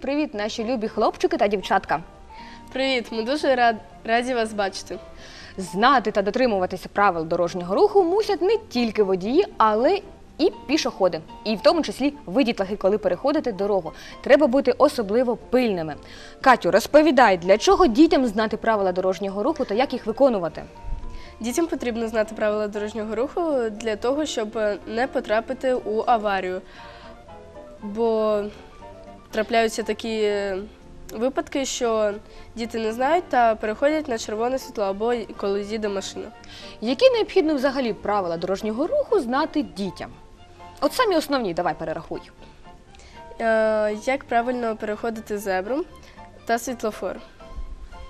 Привіт, наші любі хлопчики та дівчатка. Привіт, ми дуже рад, раді вас бачити. Знати та дотримуватися правил дорожнього руху мусять не тільки водії, але і пішоходи, і в тому числі ви, дітлахи, коли переходите дорогу. Треба бути особливо пильними. Катю, розповідай, для чого дітям знати правила дорожнього руху та як їх виконувати? Дітям потрібно знати правила дорожнього руху для того, щоб не потрапити у аварію. Бо трапляються такі е, випадки, що діти не знають та переходять на червоне світло або коли їде машина. Які необхідно взагалі правила дорожнього руху знати дітям? От самі основні, давай перерахуй. Е, Як правильно переходити зебру та світлофор.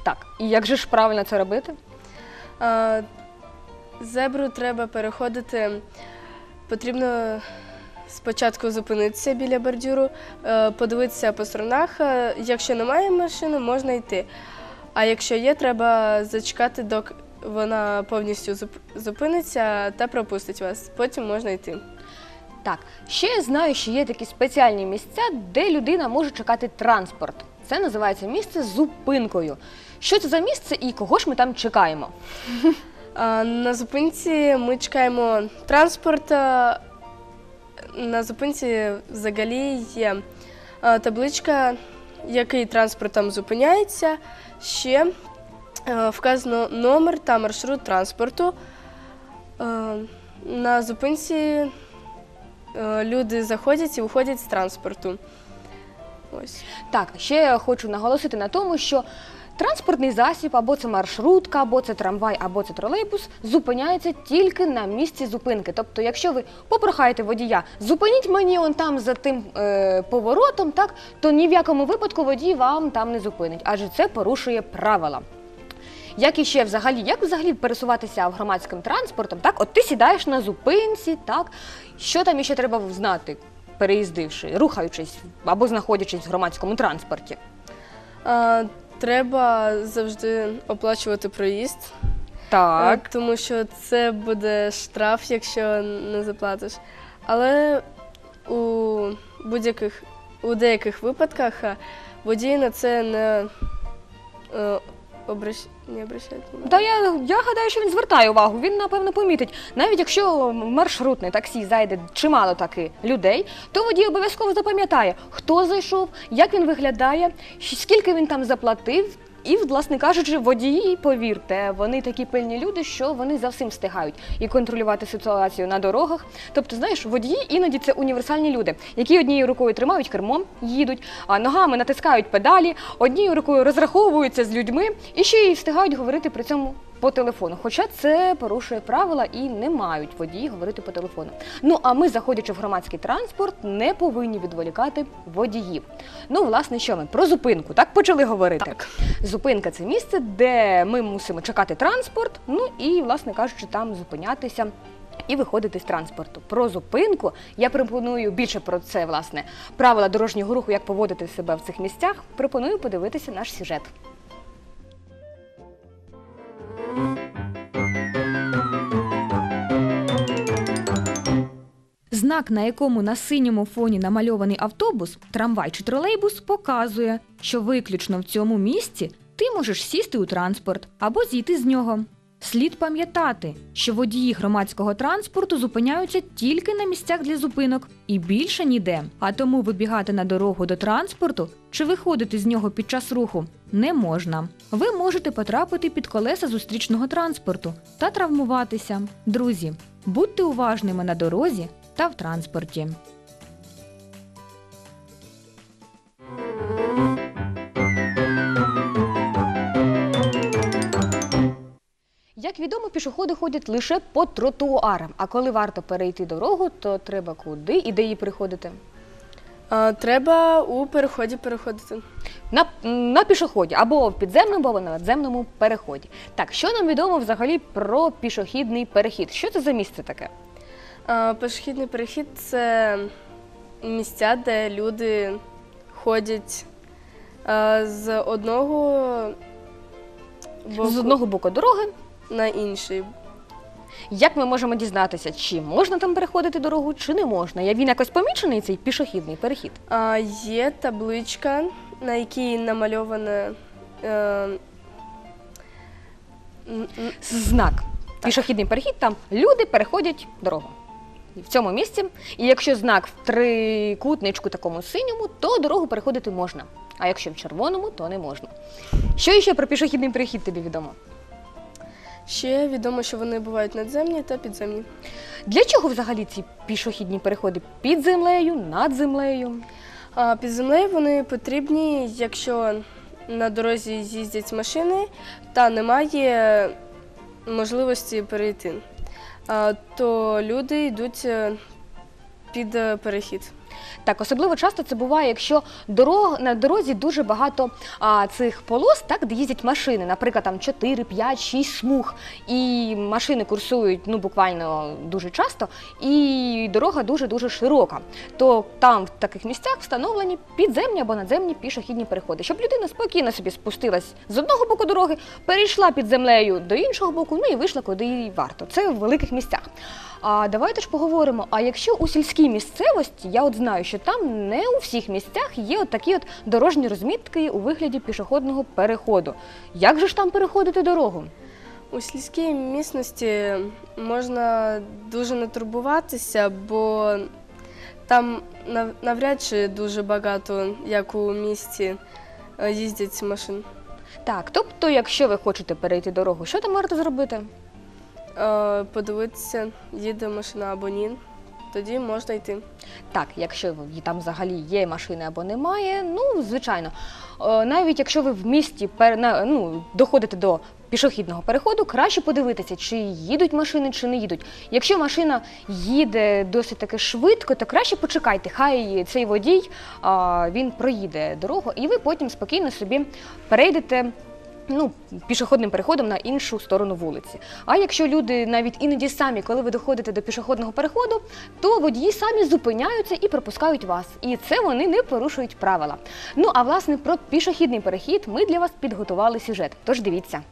Так, і як же ж правильно це робити? Е, Зебру треба переходити. Потрібно спочатку зупинитися біля бордюру, е, подивитися по сторонах. Е, Якщо немає машини, можна йти. А якщо є, треба зачекати, доки вона повністю зуп- зупиниться та пропустить вас. Потім можна йти. Так, ще я знаю, що є такі спеціальні місця, де людина може чекати транспорт. Це називається місце з зупинкою. Що це за місце і кого ж ми там чекаємо? На зупинці ми чекаємо транспорт. На зупинці взагалі є табличка, який транспорт там зупиняється. Ще е, вказано номер та маршрут транспорту. Е, На зупинці е, люди заходять і виходять з транспорту. Ось. Так, ще я хочу наголосити на тому, що транспортний засіб, або це маршрутка, або це трамвай, або це тролейбус, зупиняється тільки на місці зупинки. Тобто, якщо ви попрохаєте водія, зупиніть мені он там за тим е, поворотом, так то ні в якому випадку водій вам там не зупинить, адже це порушує правила. Як і ще взагалі, як взагалі пересуватися в громадським транспортом? Так, от ти сідаєш на зупинці, так що там іще треба знати, переїздивши, рухаючись або знаходячись в громадському транспорті? Треба завжди оплачувати проїзд. Так. Е, Тому що це буде штраф, якщо не заплатиш. Але у будь-яких у деяких випадках водій на це не, е, обращ... не обращають. увагу. Та я, я гадаю, що він звертає увагу. Він напевно помітить. Навіть якщо в маршрутне таксі зайде чимало таки людей, то водій обов'язково запам'ятає, хто зайшов, як він виглядає, скільки він там заплатив. І, власне кажучи, водії, повірте, вони такі пильні люди, що вони за всім встигають і контролювати ситуацію на дорогах. Тобто, знаєш, водії іноді це універсальні люди, які однією рукою тримають кермом, їдуть, а ногами натискають педалі, однією рукою розраховуються з людьми і ще й встигають говорити при цьому по телефону. Хоча це порушує правила і не мають водії говорити по телефону. Ну а ми, заходячи в громадський транспорт, не повинні відволікати водіїв. Ну, власне, що ми про зупинку так почали говорити. Так. Зупинка це місце, де ми мусимо чекати транспорт, ну і, власне кажучи, там зупинятися. І виходити з транспорту. Про зупинку я пропоную більше про це, власне, правила дорожнього руху, як поводити себе в цих місцях. Пропоную подивитися наш сюжет. Знак, на якому на синьому фоні намальований автобус, трамвай чи тролейбус, показує, що виключно в цьому місці ти можеш сісти у транспорт або зійти з нього. Слід пам'ятати, що водії громадського транспорту зупиняються тільки на місцях для зупинок і більше ніде. А тому вибігати на дорогу до транспорту чи виходити з нього під час руху не можна. Ви можете потрапити під колеса зустрічного транспорту та травмуватися. Друзі, будьте уважними на дорозі та в транспорті. Як відомо, пішоходи ходять лише по тротуарам. А коли варто перейти дорогу, то треба куди і де її приходити? А, Треба у переході переходити. На, на пішоході або в підземному, або на надземному переході. Так, що нам відомо взагалі про пішохідний перехід? Що це за місце таке? Пішохідний перехід це місця, де люди ходять з одного боку З одного боку дороги на інший. Як ми можемо дізнатися, чи можна там переходити дорогу, чи не можна? Я він якось помічений цей пішохідний перехід. А, є табличка, на якій намальована е, Знак. Пішохідний перехід, там люди переходять дорогу. В цьому місці. І якщо знак в трикутничку такому синьому, то дорогу переходити можна. А якщо в червоному, то не можна. Що ще про пішохідний перехід тобі відомо? ще відомо, що вони бувають надземні та підземні. Для чого взагалі ці пішохідні переходи під землею, над землею? А під землею вони потрібні, якщо на дорозі їздять машини та немає можливості перейти. То люди йдуть е, під е, перехід. Так, особливо часто це буває, якщо дорог, на дорозі дуже багато а, цих полос, так, де їздять машини, наприклад, там 4, 5, 6 смуг, і машини курсують ну, буквально дуже часто, і дорога дуже-дуже широка. То там в таких місцях встановлені підземні або надземні пішохідні переходи, щоб людина спокійно собі спустилась з одного боку дороги, перейшла під землею до іншого боку, ну і вийшла куди їй варто. Це в великих місцях. А давайте ж поговоримо. А якщо у сільській місцевості, я от знаю, що там не у всіх місцях є от такі от дорожні розмітки у вигляді пішохідного переходу. Як же ж там переходити дорогу? У сільській місності можна дуже не турбуватися, бо там навряд чи дуже багато, як у місті, е, їздять машин. Так, тобто, якщо ви хочете перейти дорогу, що там варто зробити? Е, Подивитися, їде машина або ні, тоді можна йти. Так, якщо там взагалі є машини або немає, ну звичайно. Е, Навіть якщо ви в місті ну, доходите до пішохідного переходу, краще подивитися, чи їдуть машини, чи не їдуть. Якщо машина їде досить таки швидко, то краще почекайте, хай цей водій він проїде дорогу, і ви потім спокійно собі перейдете. Ну, пішохідним переходом на іншу сторону вулиці. А якщо люди навіть іноді самі, коли ви доходите до пішохідного переходу, то водії самі зупиняються і пропускають вас. І це вони не порушують правила. Ну а власне про пішохідний перехід ми для вас підготували сюжет. Тож дивіться.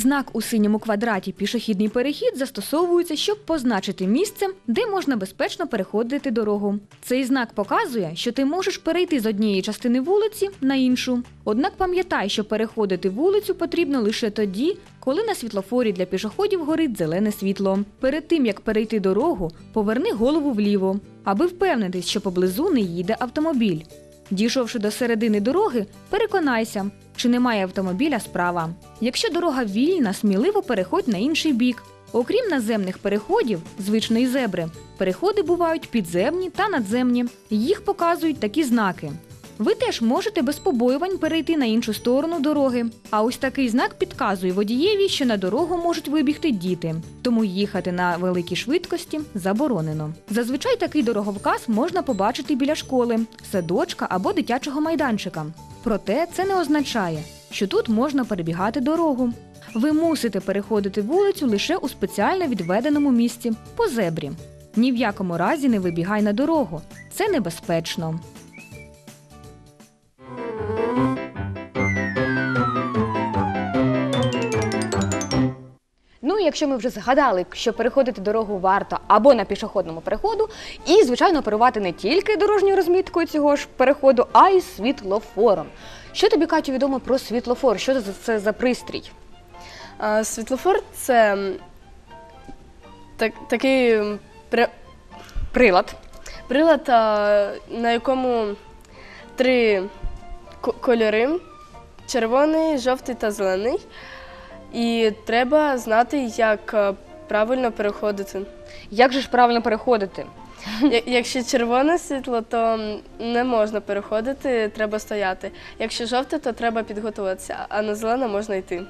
Знак у синьому квадраті пішохідний перехід застосовується, щоб позначити місце, де можна безпечно переходити дорогу. Цей знак показує, що ти можеш перейти з однієї частини вулиці на іншу. Однак пам'ятай, що переходити вулицю потрібно лише тоді, коли на світлофорі для пішоходів горить зелене світло. Перед тим як перейти дорогу, поверни голову вліво, аби впевнитись, що поблизу не їде автомобіль. Дійшовши до середини дороги, переконайся, чи немає автомобіля справа. Якщо дорога вільна, сміливо переходь на інший бік. Окрім наземних переходів, звичної зебри, переходи бувають підземні та надземні. Їх показують такі знаки. Ви теж можете без побоювань перейти на іншу сторону дороги. А ось такий знак підказує водієві, що на дорогу можуть вибігти діти, тому їхати на великій швидкості заборонено. Зазвичай такий дороговказ можна побачити біля школи, садочка або дитячого майданчика. Проте це не означає, що тут можна перебігати дорогу. Ви мусите переходити вулицю лише у спеціально відведеному місці по зебрі. Ні в якому разі не вибігай на дорогу. Це небезпечно. Якщо ми вже згадали, що переходити дорогу варто або на пішохідному переходу, і звичайно оперувати не тільки дорожньою розміткою цього ж переходу, а й світлофором. Що тобі Катю відомо про світлофор? Що це, це за пристрій? А світлофор це так, такий при- Прилад. прилад, а, на якому три кольори: червоний, жовтий та зелений. І треба знати, як правильно переходити. Як же ж правильно переходити? Якщо червоне світло, то не можна переходити, треба стояти. Якщо жовте, то треба підготуватися, а на зелене можна йти.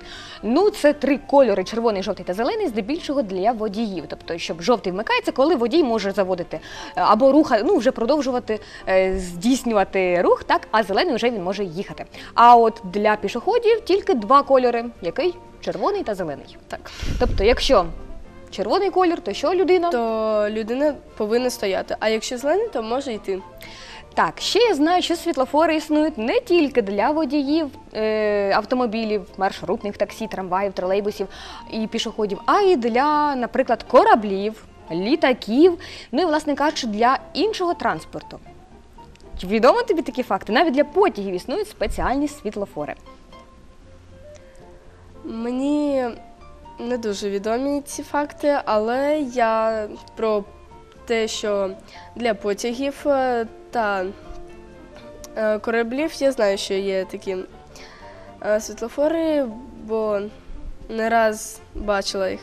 Ну, це три кольори: червоний, жовтий та зелений, здебільшого для водіїв. Тобто, щоб жовтий вмикається, коли водій може заводити е, або руха, ну вже продовжувати е, здійснювати рух, так а зелений вже він може їхати. А от для пішоходів тільки два кольори: який червоний та зелений. Так. Тобто, якщо червоний колір, то що людина? То людина повинна стояти. А якщо зелений, то може йти. Так, ще я знаю, що світлофори існують не тільки для водіїв е, автомобілів, маршрутних таксі, трамваїв, тролейбусів і пішоходів, а й для, наприклад, кораблів, літаків, ну і, власне кажучи, для іншого транспорту. Чи Відомо тобі такі факти? Навіть для потягів існують спеціальні світлофори. Мені не дуже відомі ці факти, але я про те, що для потягів е, та е, кораблів я знаю, що є такі е, світлофори, бо не раз бачила їх.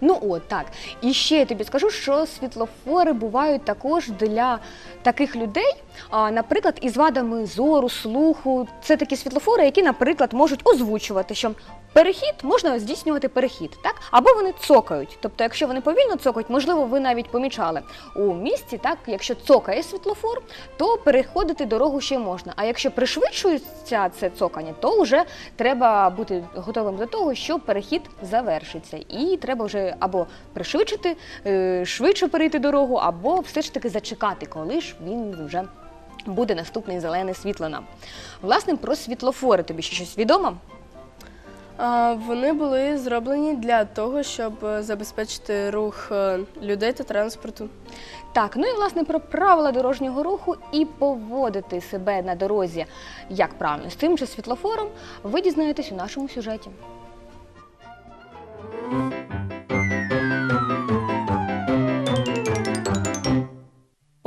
Ну от так. І ще я тобі скажу, що світлофори бувають також для таких людей, а, наприклад, із вадами зору, слуху. Це такі світлофори, які, наприклад, можуть озвучувати, що перехід можна здійснювати перехід, так? Або вони цокають. Тобто, якщо вони повільно цокають, можливо, ви навіть помічали у місті, так, якщо цокає світлофор, то переходити дорогу ще можна. А якщо пришвидшується це цокання, то вже треба бути готовим до того, що перехід завершиться, і треба вже або пришвидшити, е, швидше перейти дорогу, або все ж таки зачекати, коли ж він вже буде наступний зелене світло нам. Власне, про світлофори тобі ще щось відомо? Вони були зроблені для того, щоб е, забезпечити рух е, людей та транспорту. Так, ну і власне про правила дорожнього руху і поводити себе на дорозі як правильно з цим же світлофором, ви дізнаєтесь у нашому сюжеті.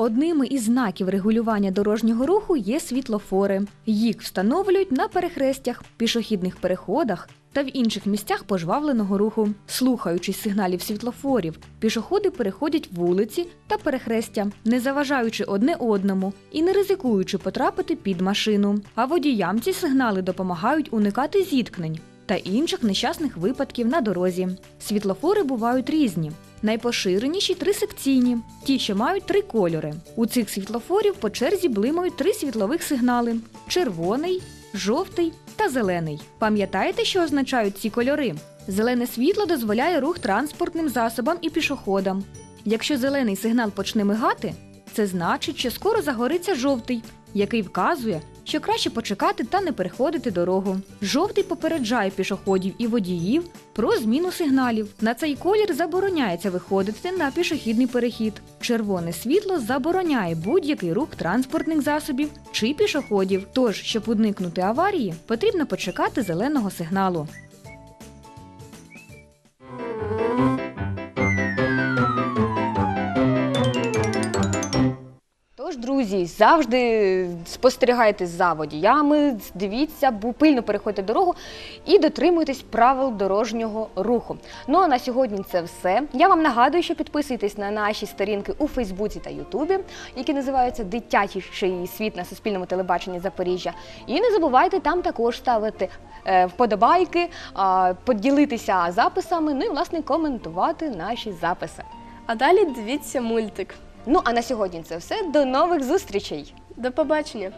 Одними із знаків регулювання дорожнього руху є світлофори. Їх встановлюють на перехрестях, пішохідних переходах та в інших місцях пожвавленого руху. Слухаючись сигналів світлофорів, пішоходи переходять вулиці та перехрестя, не заважаючи одне одному і не ризикуючи потрапити під машину. А водіям ці сигнали допомагають уникати зіткнень та інших нещасних випадків на дорозі. Світлофори бувають різні. Найпоширеніші трисекційні, ті, що мають три кольори. У цих світлофорів по черзі блимають три світлових сигнали: червоний, жовтий та зелений. Пам'ятаєте, що означають ці кольори? Зелене світло дозволяє рух транспортним засобам і пішоходам. Якщо зелений сигнал почне мигати, це значить, що скоро загориться жовтий, який вказує, що краще почекати та не переходити дорогу. Жовтий попереджає пішоходів і водіїв про зміну сигналів. На цей колір забороняється виходити на пішохідний перехід. Червоне світло забороняє будь-який рух транспортних засобів чи пішоходів. Тож, щоб уникнути аварії, потрібно почекати зеленого сигналу. Друзі, завжди спостерігайте за водіями, дивіться, пильно переходьте дорогу і дотримуйтесь правил дорожнього руху. Ну а на сьогодні це все. Я вам нагадую, що підписуйтесь на наші сторінки у Фейсбуці та Ютубі, які називаються Дитячий світ на Суспільному телебаченні Запоріжжя. І не забувайте там також ставити е, вподобайки, поділитися записами, ну і власне коментувати наші записи. А далі дивіться мультик. Ну а на сьогодні це все. До нових зустрічей. До побачення.